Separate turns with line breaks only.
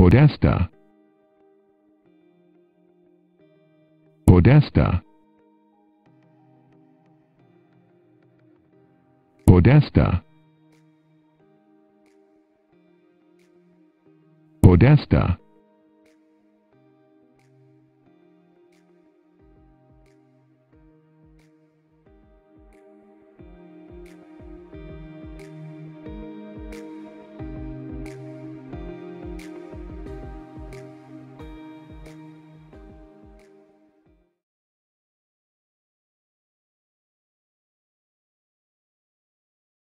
Podesta. Podesta. Podesta. Podesta.